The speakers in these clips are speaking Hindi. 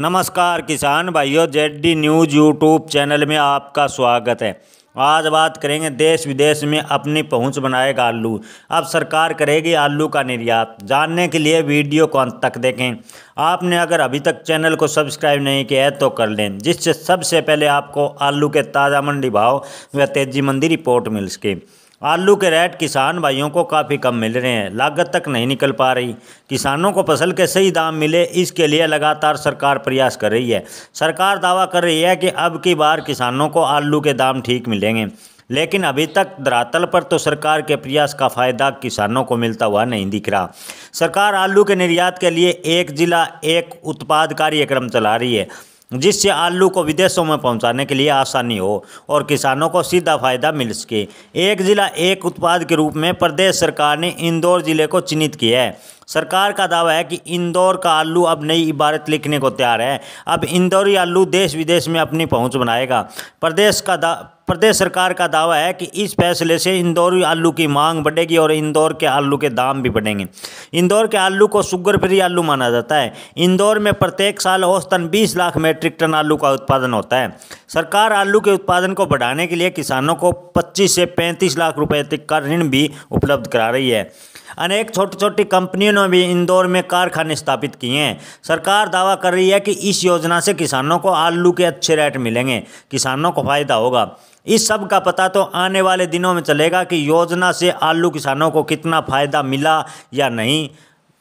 नमस्कार किसान भाइयों, Z D news YouTube channel में आपका स्वागत है। आज बात करेंगे देश विदेश में अपनी पहुँच बनाएगा आलू। अब सरकार करेगी आलू का निर्यात। जानने के लिए वीडियो को अंत तक देखें। आपने अगर अभी तक चैनल को सब्सक्राइब नहीं किया है तो कर लें, जिससे सबसे पहले आपको आलू के ताज़ा मंडी भाव व तेज़ी मंदी रिपोर्ट मिल सके। आलू के रेट किसान भाइयों को काफ़ी कम मिल रहे हैं। लागत तक नहीं निकल पा रही। किसानों को फ़सल के सही दाम मिले, इसके लिए लगातार सरकार प्रयास कर रही है। सरकार दावा कर रही है कि अब की बार किसानों को आलू के दाम ठीक मिलेंगे। लेकिन अभी तक धरातल पर तो सरकार के प्रयास का फ़ायदा किसानों को मिलता हुआ नहीं दिख रहा। सरकार आलू के निर्यात के लिए एक जिला, एक उत्पाद कार्यक्रम चला रही है। जिससे आलू को विदेशों में पहुँचाने के लिए आसानी हो और किसानों को सीधा फ़ायदा मिल सके। एक जिला, एक उत्पाद के रूप में प्रदेश सरकार ने इंदौर ज़िले को चिन्हित किया है। सरकार का दावा है कि इंदौर का आलू अब नई इबारत लिखने को तैयार है। अब इंदौरी आलू देश विदेश में अपनी पहुँच बनाएगा। प्रदेश का दा प्रदेश सरकार का दावा है कि इस फैसले से इंदौर आलू की मांग बढ़ेगी और इंदौर के आलू के दाम भी बढ़ेंगे। इंदौर के आलू को शुगर फ्री आलू माना जाता है। इंदौर में प्रत्येक साल औसतन 20 लाख मेट्रिक टन आलू का उत्पादन होता है। सरकार आलू के उत्पादन को बढ़ाने के लिए किसानों को 25 से 35 लाख रुपए तक का ऋण भी उपलब्ध करा रही है। अनेक छोटी छोटी कंपनियों ने भी इंदौर में कारखाने स्थापित किए हैं। सरकार दावा कर रही है कि इस योजना से किसानों को आलू के अच्छे रेट मिलेंगे। किसानों को फ़ायदा होगा। इस सब का पता तो आने वाले दिनों में चलेगा कि योजना से आलू किसानों को कितना फ़ायदा मिला या नहीं।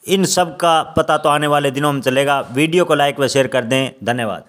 इन सब का पता तो आने वाले दिनों में चलेगा। वीडियो को लाइक व शेयर कर दें। धन्यवाद।